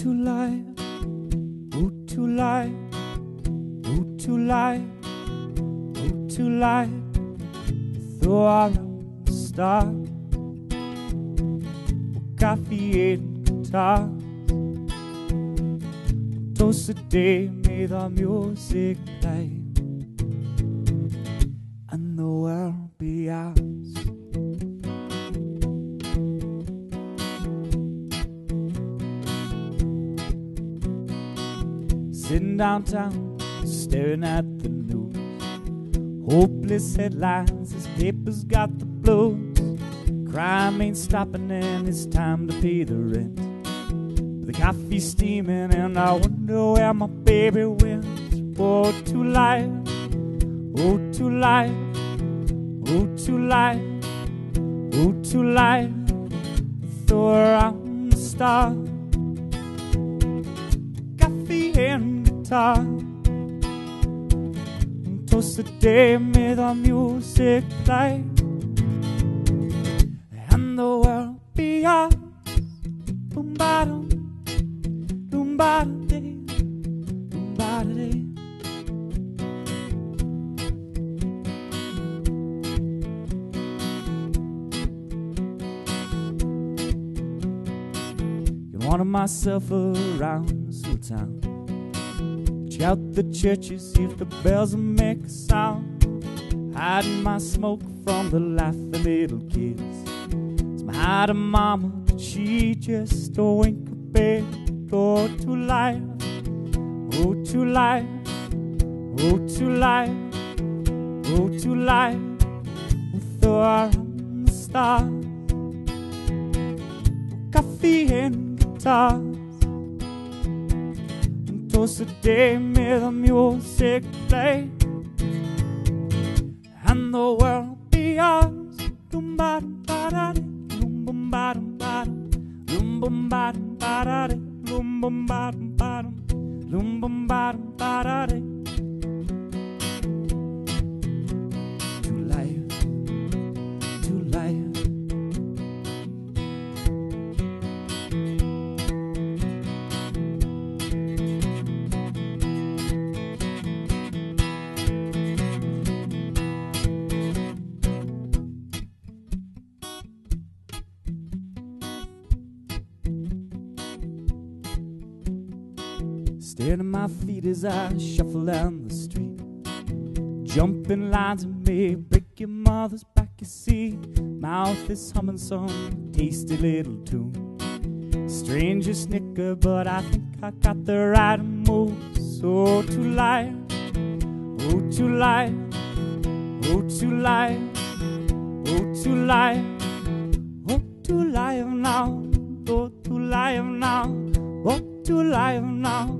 to life, oh to life, oh to life, oh to life. Though I'm a star, coffee and guitar. Toast the day, may the music play, and the world be ours. Sitting downtown, staring at the news. Hopeless headlines, this paper's got the blues. Crime ain't stopping, and it's time to pay the rent. The coffee's steaming, and I wonder where my baby went. Oh, to life, oh, to life, oh, to life, oh, to life. Throw around the stars and guitar. Toast the day, may the music play, and the world be ours. Boom ba dum, boom ba da day, boom ba da day. Wander myself around little town. Check out the churches, if the bells will make a sound. Hiding my smoke from the laughing little kids. It's my hiding mama, but she just a wink a bit. Oh, to life, oh, to life, oh, to life, oh, to life. With the stars, coffee and guitars day, may the music play, and the world be ours. Boom ba dum ba da ba dum ba dum, ba dum ba da ba dum ba dum, ba dum ba da Staring at my feet as I shuffle down the street. Jumping lines of me, break your mother's back, you see. Mouth is humming some tasty little tune. Stranger snicker, but I think I got the right moves. So to life, oh to life, oh to life, oh to life, oh to life now, oh to life now, oh to life now.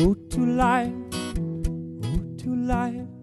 Oh, to life, oh, to life.